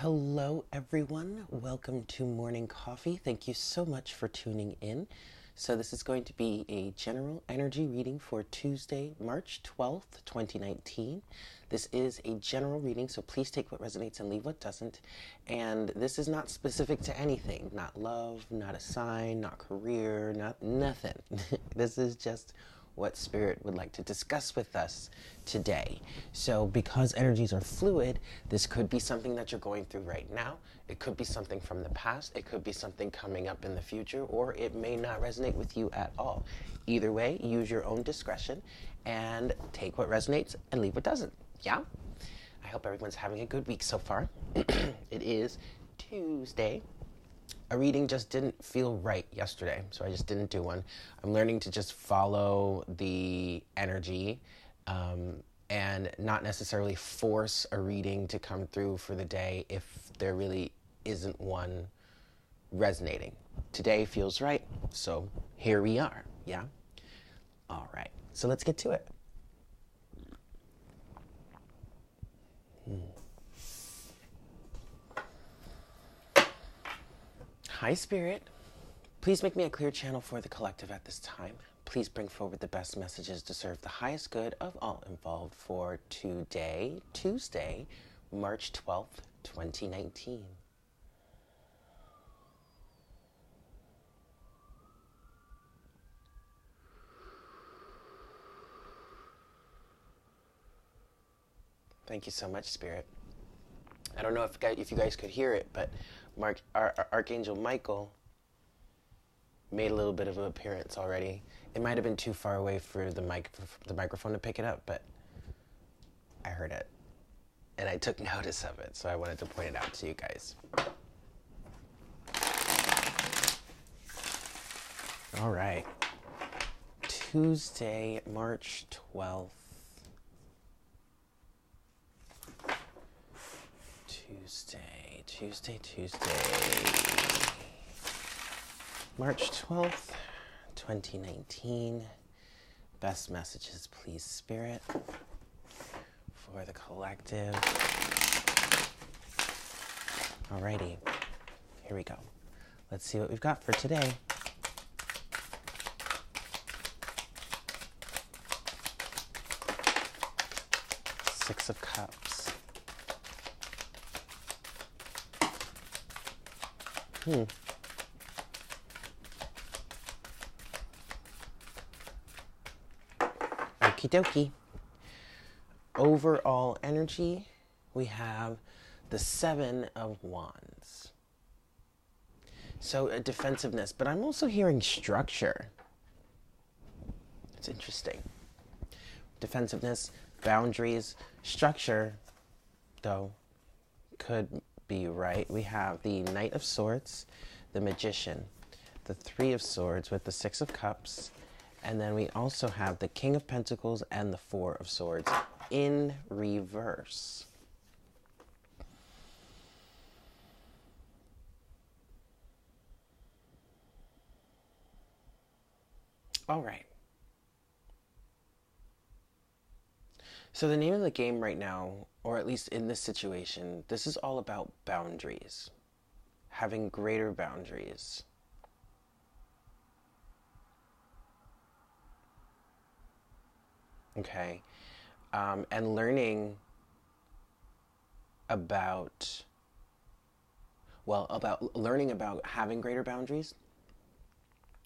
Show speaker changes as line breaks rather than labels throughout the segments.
Hello, everyone. Welcome to Morning Coffee. Thank you so much for tuning in. So, this is going to be a general energy reading for Tuesday, March 12th, 2019. This is a general reading, so please take what resonates and leave what doesn't. And this is not specific to anything not love, not a sign, not career, not nothing. this is just what Spirit would like to discuss with us today. So, because energies are fluid, this could be something that you're going through right now. It could be something from the past. It could be something coming up in the future, or it may not resonate with you at all. Either way, use your own discretion and take what resonates and leave what doesn't. Yeah? I hope everyone's having a good week so far. it is Tuesday a reading just didn't feel right yesterday, so I just didn't do one. I'm learning to just follow the energy um, and not necessarily force a reading to come through for the day if there really isn't one resonating. Today feels right, so here we are. Yeah? All right, so let's get to it. Hmm. Hi, Spirit. Please make me a clear channel for the collective at this time. Please bring forward the best messages to serve the highest good of all involved for today, Tuesday, March 12th, 2019. Thank you so much, Spirit. I don't know if if you guys could hear it, but Mark, Ar- Ar- Archangel Michael made a little bit of an appearance already. It might have been too far away for the mic the microphone to pick it up, but I heard it, and I took notice of it, so I wanted to point it out to you guys. All right, Tuesday, March twelfth. Tuesday, Tuesday, Tuesday. March 12th, 2019. Best messages, please, Spirit, for the collective. Alrighty, here we go. Let's see what we've got for today. Six of Cups. Hmm. Okie dokie. Overall energy, we have the Seven of Wands. So, a defensiveness, but I'm also hearing structure. It's interesting. Defensiveness, boundaries, structure, though, could be right. We have the Knight of Swords, the Magician, the Three of Swords with the Six of Cups, and then we also have the King of Pentacles and the Four of Swords in reverse. All right. So, the name of the game right now, or at least in this situation, this is all about boundaries, having greater boundaries. Okay. Um, and learning about, well, about learning about having greater boundaries,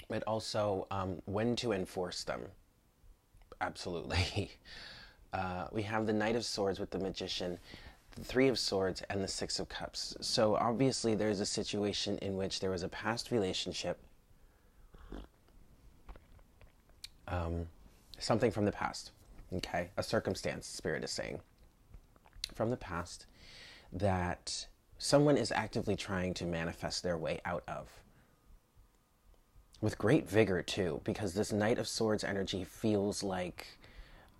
but also um, when to enforce them. Absolutely. Uh, we have the Knight of Swords with the Magician, the Three of Swords, and the Six of Cups. So obviously, there's a situation in which there was a past relationship, um, something from the past, okay, a circumstance, Spirit is saying, from the past that someone is actively trying to manifest their way out of. With great vigor, too, because this Knight of Swords energy feels like.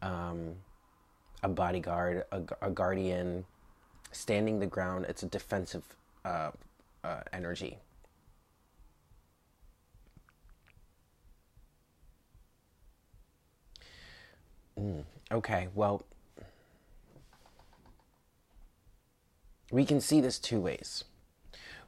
Um, a bodyguard, a, a guardian, standing the ground. It's a defensive uh, uh, energy. Mm, okay, well, we can see this two ways.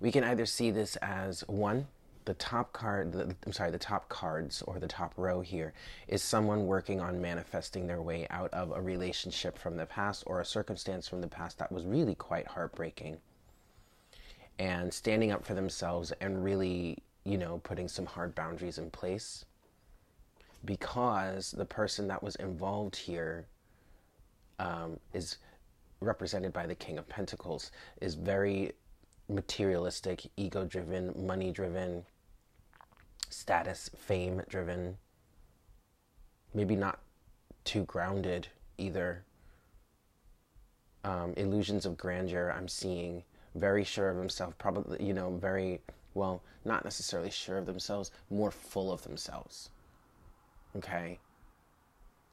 We can either see this as one, the top card, the, I'm sorry, the top cards or the top row here is someone working on manifesting their way out of a relationship from the past or a circumstance from the past that was really quite heartbreaking. And standing up for themselves and really, you know, putting some hard boundaries in place because the person that was involved here um, is represented by the King of Pentacles, is very materialistic, ego driven, money driven, status, fame driven, maybe not too grounded either. Um, illusions of grandeur, I'm seeing, very sure of himself, probably, you know, very, well, not necessarily sure of themselves, more full of themselves. Okay?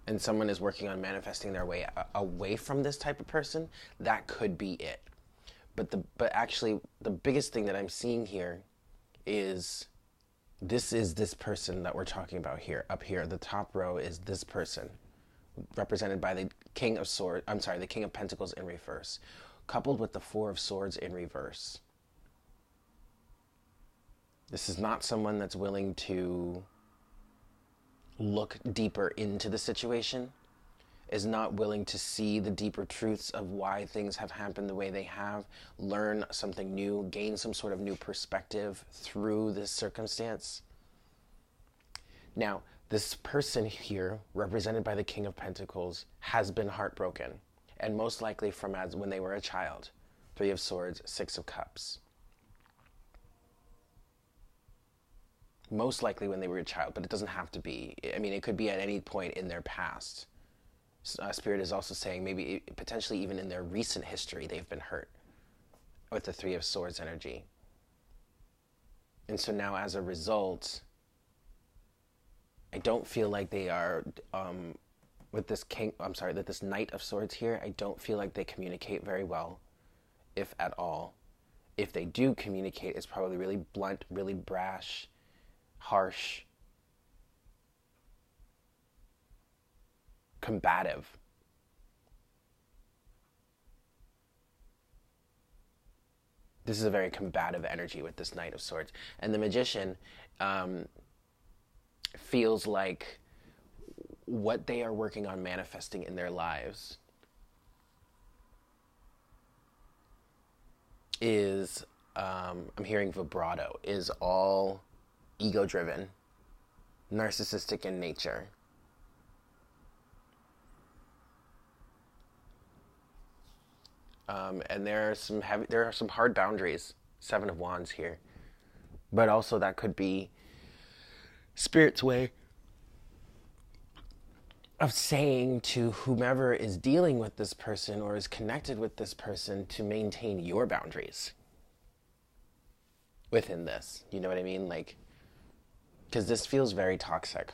And someone is working on manifesting their way away from this type of person, that could be it. But the but actually the biggest thing that I'm seeing here is this is this person that we're talking about here. Up here the top row is this person represented by the king of swords i'm sorry the king of pentacles in reverse coupled with the four of swords in reverse. This is not someone that's willing to look deeper into the situation is not willing to see the deeper truths of why things have happened the way they have, learn something new, gain some sort of new perspective through this circumstance. Now, this person here, represented by the King of Pentacles, has been heartbroken, and most likely from as when they were a child. Three of Swords, Six of Cups. Most likely when they were a child, but it doesn't have to be. I mean, it could be at any point in their past uh, Spirit is also saying maybe potentially even in their recent history they've been hurt with the Three of Swords energy. And so now, as a result, I don't feel like they are um, with this king. I'm sorry, that this Knight of Swords here. I don't feel like they communicate very well, if at all. If they do communicate, it's probably really blunt, really brash, harsh, combative. This is a very combative energy with this Knight of Swords. And the Magician um, feels like what they are working on manifesting in their lives is, um, I'm hearing vibrato, is all ego driven, narcissistic in nature. Um, and there are some heavy, there are some hard boundaries. Seven of Wands here, but also that could be Spirit's way of saying to whomever is dealing with this person or is connected with this person to maintain your boundaries within this. You know what I mean? Like, because this feels very toxic.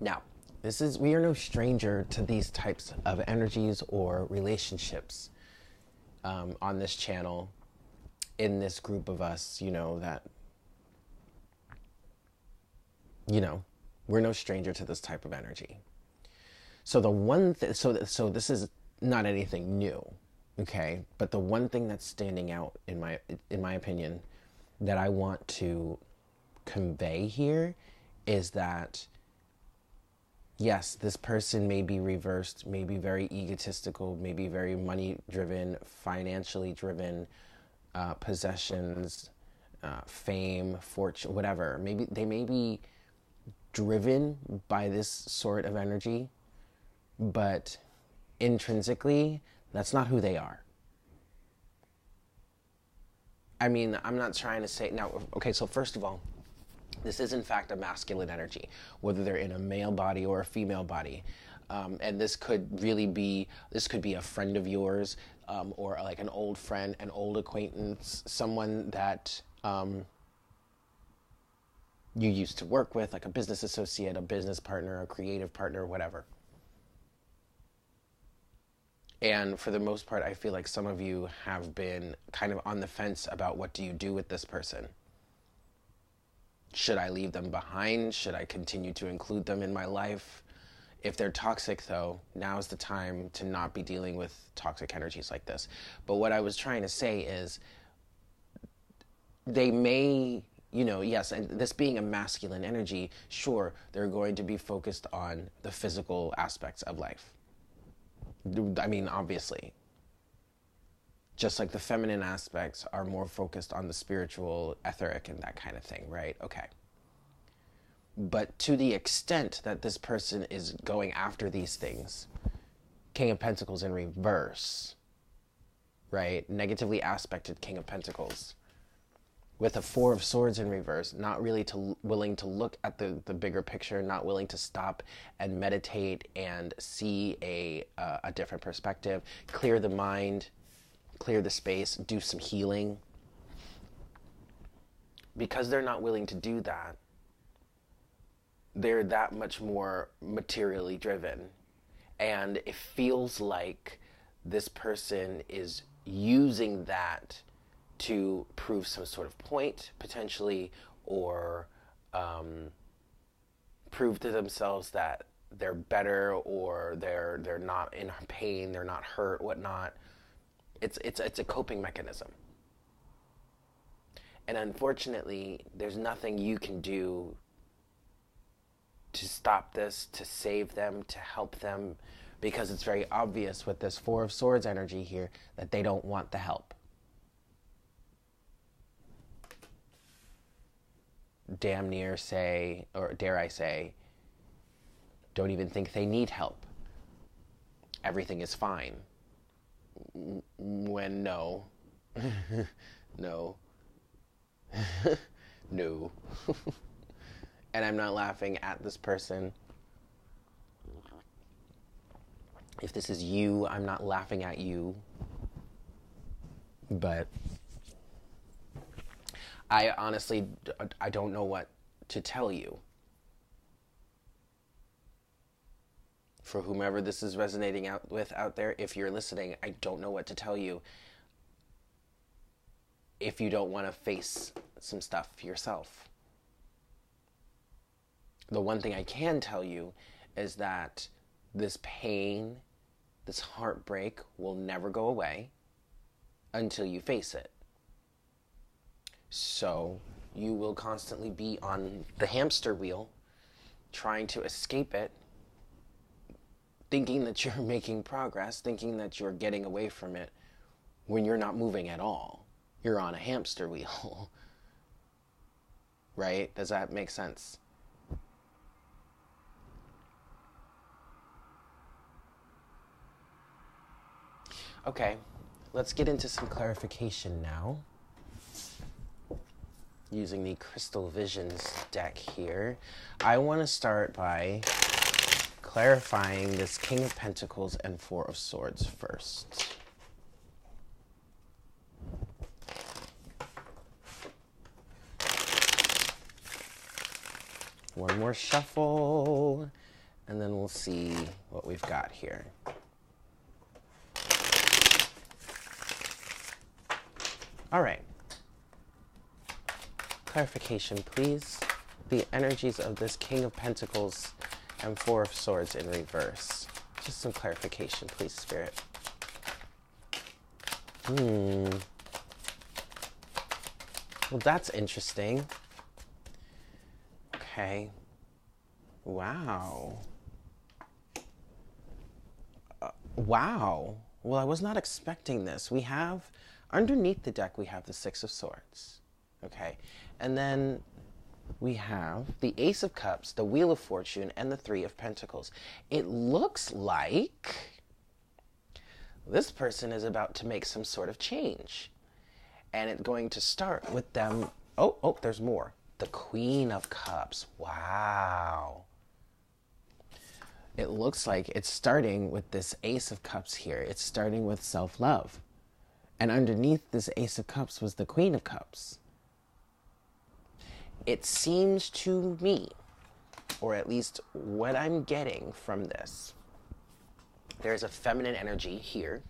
Now, this is we are no stranger to these types of energies or relationships um, on this channel in this group of us you know that you know we're no stranger to this type of energy. So the one thing so so this is not anything new okay? But the one thing that's standing out in my in my opinion that i want to convey here is that yes, this person may be reversed, may be very egotistical, may be very money driven, financially driven, uh, possessions, uh, fame, fortune, whatever. Maybe they may be driven by this sort of energy, but intrinsically, that's not who they are. I mean, I'm not trying to say now, okay, so first of all, this is, in fact, a masculine energy, whether they're in a male body or a female body. Um, and this could really be this could be a friend of yours um, or like an old friend an old acquaintance someone that um, you used to work with like a business associate a business partner a creative partner whatever and for the most part i feel like some of you have been kind of on the fence about what do you do with this person should I leave them behind? Should I continue to include them in my life? If they're toxic, though, now is the time to not be dealing with toxic energies like this. But what I was trying to say is they may, you know, yes, and this being a masculine energy, sure, they're going to be focused on the physical aspects of life. I mean, obviously. Just like the feminine aspects are more focused on the spiritual, etheric, and that kind of thing, right? Okay. But to the extent that this person is going after these things, King of Pentacles in reverse, right? Negatively aspected King of Pentacles with a four of swords in reverse not really to willing to look at the, the bigger picture not willing to stop and meditate and see a, uh, a different perspective clear the mind clear the space do some healing because they're not willing to do that they're that much more materially driven. And it feels like this person is using that to prove some sort of point, potentially, or um, prove to themselves that they're better or they're they're not in pain, they're not hurt, whatnot. It's it's it's a coping mechanism. And unfortunately, there's nothing you can do to stop this, to save them, to help them, because it's very obvious with this Four of Swords energy here that they don't want the help. Damn near say, or dare I say, don't even think they need help. Everything is fine. When no. no. no. and I'm not laughing at this person. If this is you, I'm not laughing at you. But I honestly I don't know what to tell you. For whomever this is resonating out with out there, if you're listening, I don't know what to tell you. If you don't want to face some stuff yourself the one thing I can tell you is that this pain, this heartbreak will never go away until you face it. So you will constantly be on the hamster wheel trying to escape it, thinking that you're making progress, thinking that you're getting away from it when you're not moving at all. You're on a hamster wheel. right? Does that make sense? Okay, let's get into some clarification now. Using the Crystal Visions deck here, I want to start by clarifying this King of Pentacles and Four of Swords first. One more shuffle, and then we'll see what we've got here. All right. Clarification, please. The energies of this King of Pentacles and Four of Swords in reverse. Just some clarification, please, Spirit. Hmm. Well, that's interesting. Okay. Wow. Uh, wow. Well, I was not expecting this. We have Underneath the deck, we have the Six of Swords. Okay. And then we have the Ace of Cups, the Wheel of Fortune, and the Three of Pentacles. It looks like this person is about to make some sort of change. And it's going to start with them. Oh, oh, there's more. The Queen of Cups. Wow. It looks like it's starting with this Ace of Cups here. It's starting with self love. And underneath this Ace of Cups was the Queen of Cups. It seems to me, or at least what I'm getting from this, there's a feminine energy here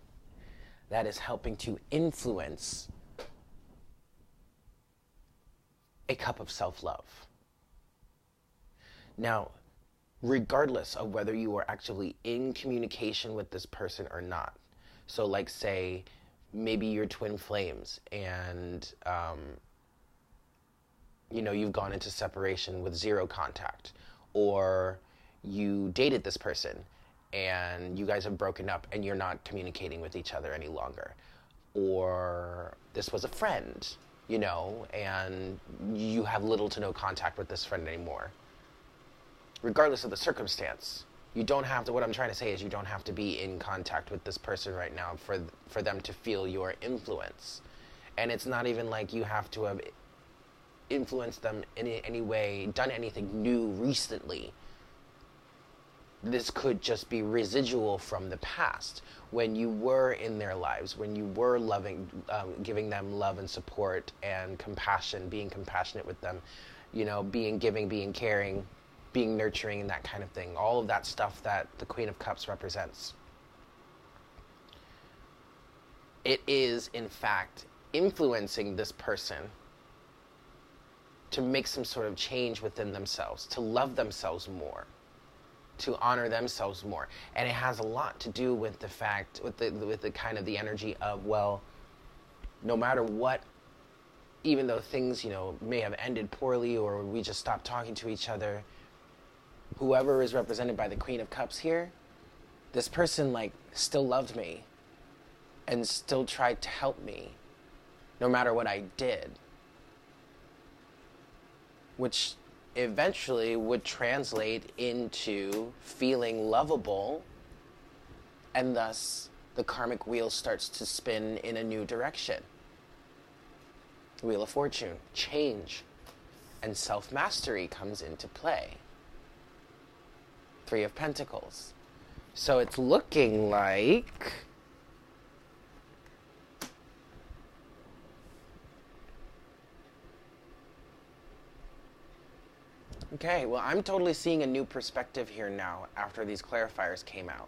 that is helping to influence a cup of self love. Now, regardless of whether you are actually in communication with this person or not. So, like, say, maybe you're twin flames and, um, you know, you've gone into separation with zero contact, or you dated this person and you guys have broken up and you're not communicating with each other any longer, or this was a friend, you know, and you have little to no contact with this friend anymore regardless of the circumstance. You don't have to. What I'm trying to say is, you don't have to be in contact with this person right now for for them to feel your influence, and it's not even like you have to have influenced them in any way, done anything new recently. This could just be residual from the past when you were in their lives, when you were loving, um, giving them love and support and compassion, being compassionate with them, you know, being giving, being caring, being nurturing and that kind of thing. All of that stuff that the Queen of Cups represents. It is, in fact, influencing this person to make some sort of change within themselves, to love themselves more, to honor themselves more. And it has a lot to do with the fact, with the, with the kind of the energy of, well, no matter what, even though things, you know, may have ended poorly or we just stopped talking to each other, whoever is represented by the Queen of Cups here, this person like still loved me and still tried to help me no matter what I did. Which eventually would translate into feeling lovable, and thus the karmic wheel starts to spin in a new direction. Wheel of Fortune, change, and self mastery comes into play. Three of Pentacles. So it's looking like. Okay, well, I'm totally seeing a new perspective here now after these clarifiers came out.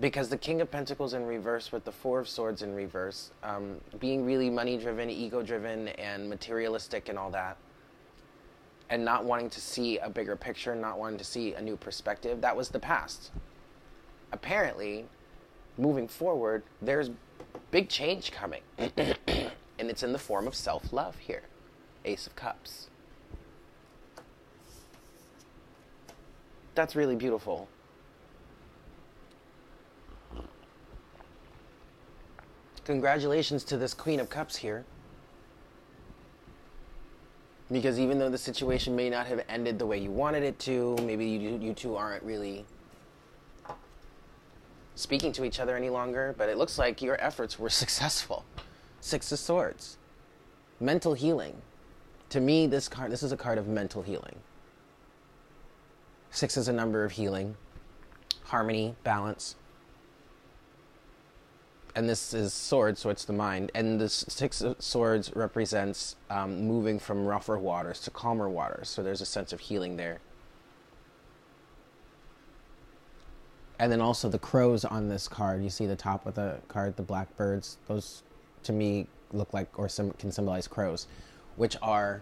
Because the King of Pentacles in reverse with the Four of Swords in reverse, um, being really money driven, ego driven, and materialistic and all that, and not wanting to see a bigger picture, not wanting to see a new perspective, that was the past. Apparently, moving forward, there's big change coming. and it's in the form of self love here. Ace of Cups. That's really beautiful. Congratulations to this Queen of Cups here. Because even though the situation may not have ended the way you wanted it to, maybe you, you two aren't really speaking to each other any longer, but it looks like your efforts were successful. Six of Swords. Mental healing. To me, this card this is a card of mental healing. Six is a number of healing, harmony, balance and this is swords, so it's the mind. And the six of swords represents um, moving from rougher waters to calmer waters. So there's a sense of healing there. And then also the crows on this card. You see the top of the card, the blackbirds. Those, to me, look like or sim- can symbolize crows, which are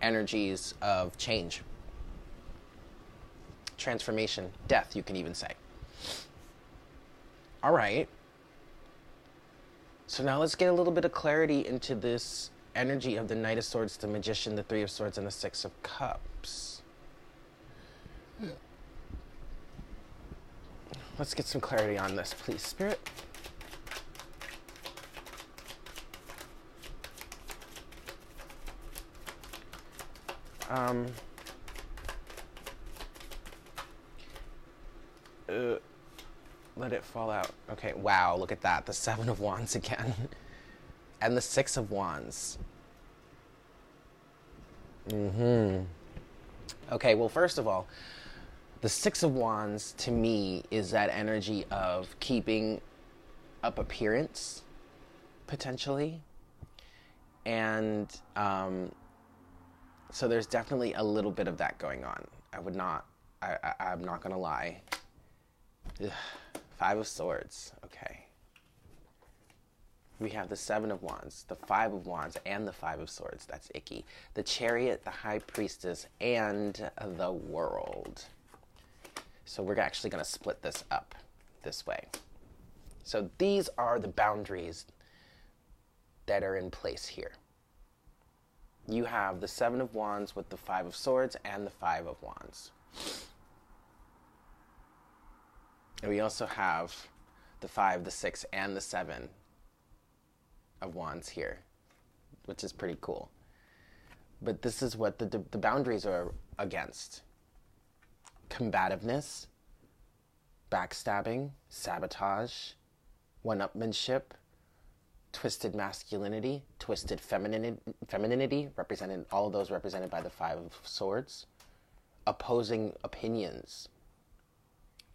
energies of change, transformation, death. You can even say. All right. So now let's get a little bit of clarity into this energy of the Knight of Swords, the Magician, the Three of Swords, and the Six of Cups. Let's get some clarity on this, please, Spirit. Um, let it fall out. Okay, wow, look at that. The Seven of Wands again. and the Six of Wands. Mm-hmm. Okay, well, first of all, the Six of Wands to me is that energy of keeping up appearance, potentially. And um, so there's definitely a little bit of that going on. I would not, I, I, am not going to lie. Ugh. Five of Swords. Okay. we have the Seven of Wands, the Five of Wands, and the Five of Swords. That's icky. The Chariot, the High Priestess, and the World. So we're actually going to split this up this way. So these are the boundaries that are in place here. You have the Seven of Wands with the Five of Swords and the Five of Wands. And we also have the Five, the Six, and the Seven of Wands here, which is pretty cool. But this is what the, the boundaries are against combativeness, backstabbing, sabotage, one upmanship, twisted masculinity, twisted femininity, femininity, represented all of those represented by the five of swords, opposing opinions,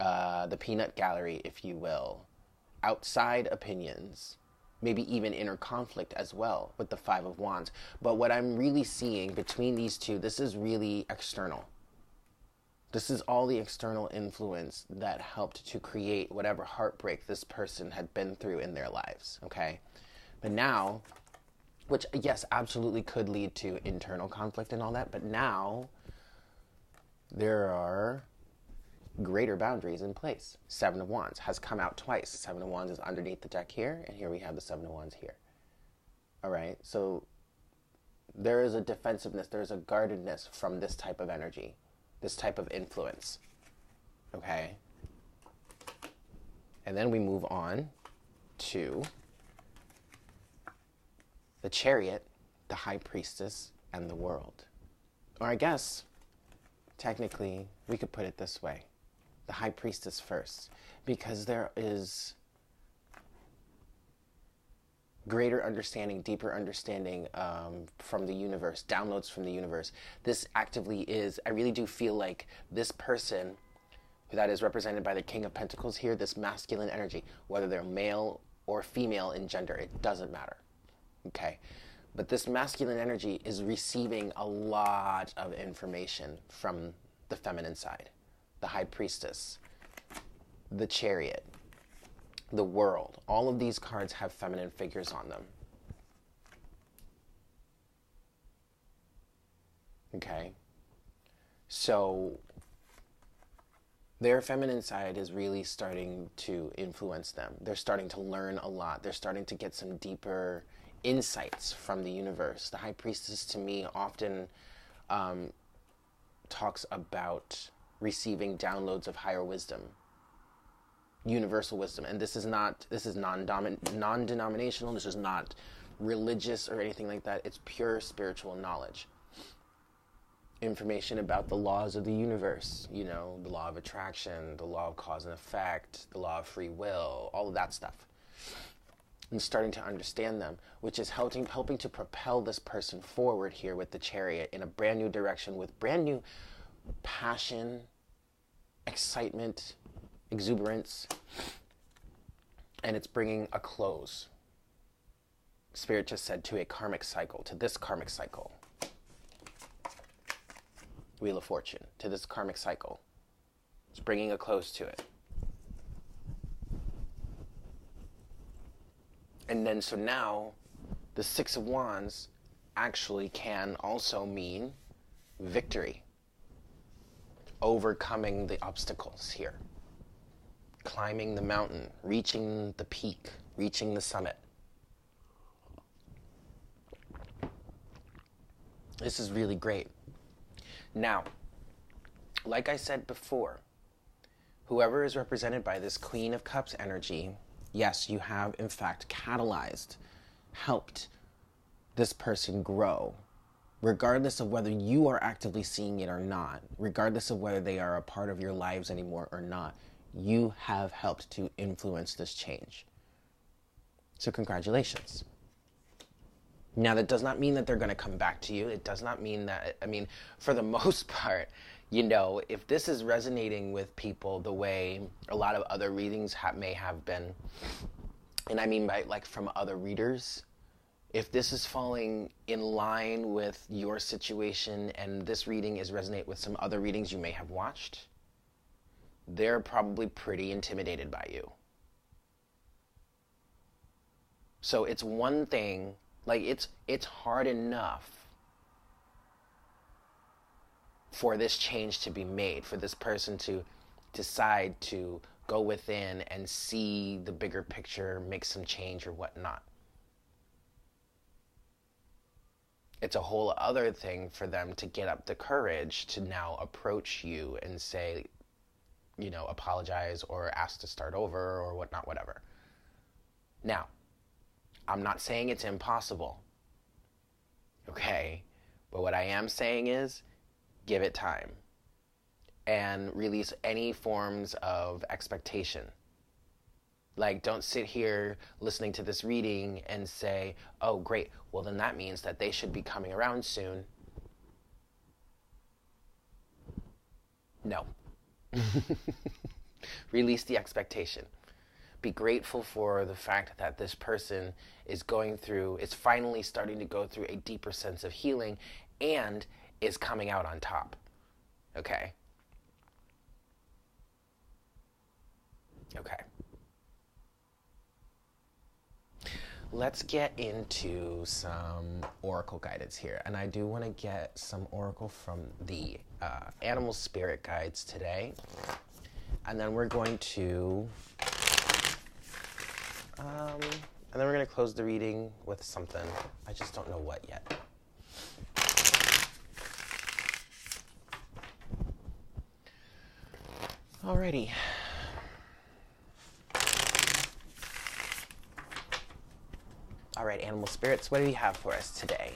uh, the peanut gallery, if you will, outside opinions, maybe even inner conflict as well with the five of wands. But what I'm really seeing between these two, this is really external. This is all the external influence that helped to create whatever heartbreak this person had been through in their lives, okay? But now, which yes, absolutely could lead to internal conflict and all that, but now there are greater boundaries in place. Seven of Wands has come out twice. Seven of Wands is underneath the deck here, and here we have the Seven of Wands here. All right, so there is a defensiveness, there's a guardedness from this type of energy this type of influence. Okay? And then we move on to the chariot, the high priestess, and the world. Or I guess, technically, we could put it this way the high priestess first, because there is greater understanding, deeper understanding um, from the universe, downloads from the universe. This actively is, I really do feel like this person who that is represented by the King of Pentacles here, this masculine energy, whether they're male or female in gender, it doesn't matter. Okay? But this masculine energy is receiving a lot of information from the feminine side, the high priestess, the chariot, the world. All of these cards have feminine figures on them. Okay? So their feminine side is really starting to influence them. They're starting to learn a lot. They're starting to get some deeper insights from the universe. The high priestess, to me, often um, talks about receiving downloads of higher wisdom universal wisdom. And this is not this is non non denominational. This is not religious or anything like that. It's pure spiritual knowledge. Information about the laws of the universe, you know, the law of attraction, the law of cause and effect, the law of free will, all of that stuff. And starting to understand them, which is helping helping to propel this person forward here with the chariot in a brand new direction with brand new passion, excitement, exuberance, and it's bringing a close. Spirit just said to a karmic cycle, to this karmic cycle. Wheel of Fortune, to this karmic cycle. It's bringing a close to it. And then, so now, the Six of Wands actually can also mean victory, overcoming the obstacles here climbing the mountain, reaching the peak, reaching the summit. This is really great. Now, like I said before, whoever is represented by this Queen of Cups energy, yes, you have in fact catalyzed, helped this person grow, regardless of whether you are actively seeing it or not, regardless of whether they are a part of your lives anymore or not you have helped to influence this change. So, congratulations. Now, that does not mean that they're going to come back to you. It does not mean that, I mean, for the most part, you know, if this is resonating with people the way a lot of other readings ha- may have been, and I mean by like from other readers, if this is falling in line with your situation and this reading is resonate with some other readings you may have watched, they're probably pretty intimidated by you. So it's one thing, like it's it's hard enough for this change to be made, for this person to decide to go within and see the bigger picture, make some change or whatnot. It's a whole other thing for them to get up the courage to now approach you and say, you know, apologize or ask to start over or whatnot, whatever. Now, I'm not saying it's impossible. Okay? But what I am saying is give it time and release any forms of expectation. Like, don't sit here listening to this reading and say, oh, great, well, then that means that they should be coming around soon. No. Release the expectation. Be grateful for the fact that this person is going through, is finally starting to go through a deeper sense of healing and is coming out on top. Okay? Okay. Let's get into some oracle guidance here. And I do want to get some oracle from the uh, animal spirit guides today. And then we're going to. Um, and then we're going to close the reading with something. I just don't know what yet. Alrighty. All right, animal spirits, what do you have for us today?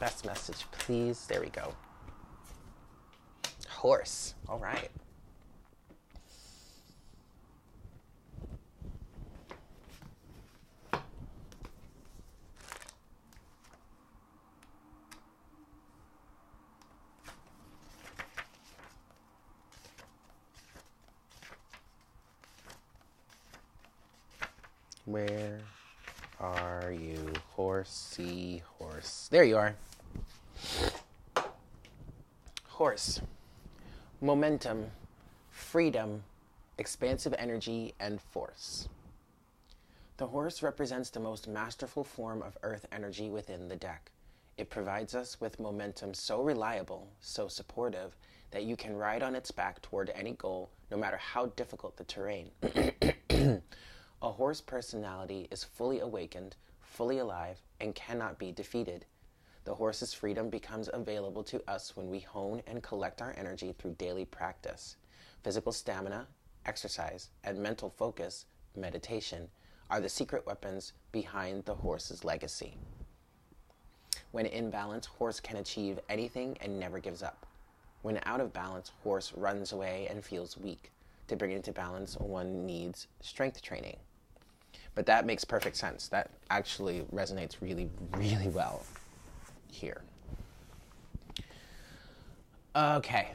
Best message, please. There we go. Horse. All right. Where are you, horsey horse? There you are. Horse. Momentum, freedom, expansive energy, and force. The horse represents the most masterful form of earth energy within the deck. It provides us with momentum so reliable, so supportive, that you can ride on its back toward any goal, no matter how difficult the terrain. A horse personality is fully awakened, fully alive, and cannot be defeated. The horse's freedom becomes available to us when we hone and collect our energy through daily practice. Physical stamina, exercise, and mental focus, meditation, are the secret weapons behind the horse's legacy. When in balance, horse can achieve anything and never gives up. When out of balance, horse runs away and feels weak. To bring it into balance, one needs strength training. But that makes perfect sense. That actually resonates really, really well here. Okay.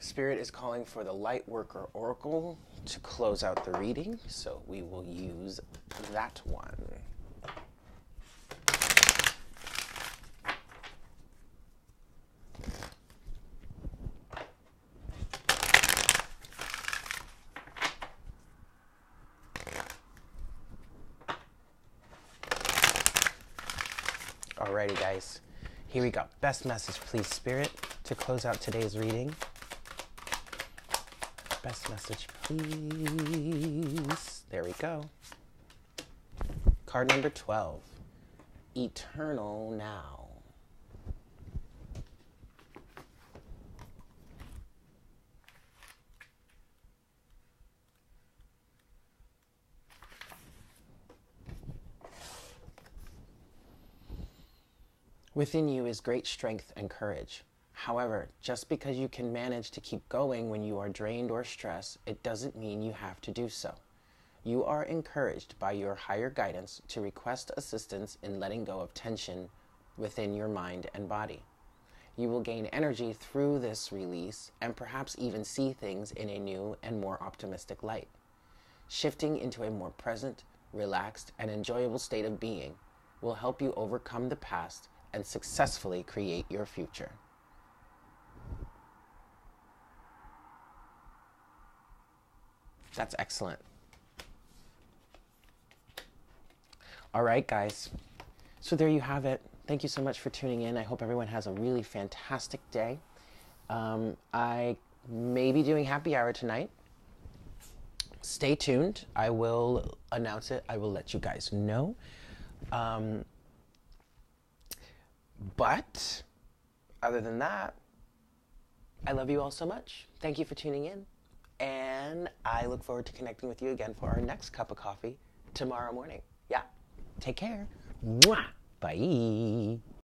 Spirit is calling for the Light Worker Oracle to close out the reading, so we will use that one. Alrighty, guys. Here we go. Best message, please, Spirit, to close out today's reading. Best message, please. There we go. Card number 12 Eternal Now. Within you is great strength and courage. However, just because you can manage to keep going when you are drained or stressed, it doesn't mean you have to do so. You are encouraged by your higher guidance to request assistance in letting go of tension within your mind and body. You will gain energy through this release and perhaps even see things in a new and more optimistic light. Shifting into a more present, relaxed, and enjoyable state of being will help you overcome the past and successfully create your future. That's excellent. All right, guys. So there you have it. Thank you so much for tuning in. I hope everyone has a really fantastic day. Um, I may be doing happy hour tonight. Stay tuned. I will announce it. I will let you guys know. Um, but other than that, I love you all so much. Thank you for tuning in. And I look forward to connecting with you again for our next cup of coffee tomorrow morning. Yeah. Take care. Mwah. Bye.